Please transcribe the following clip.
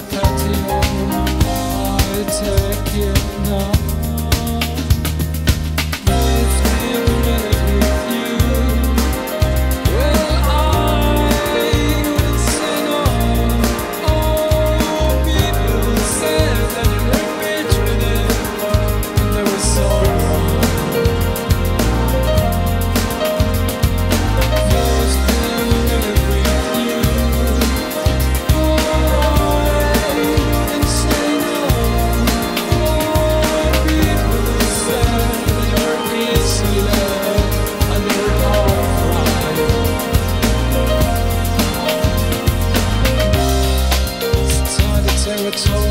I'll take you now. it's all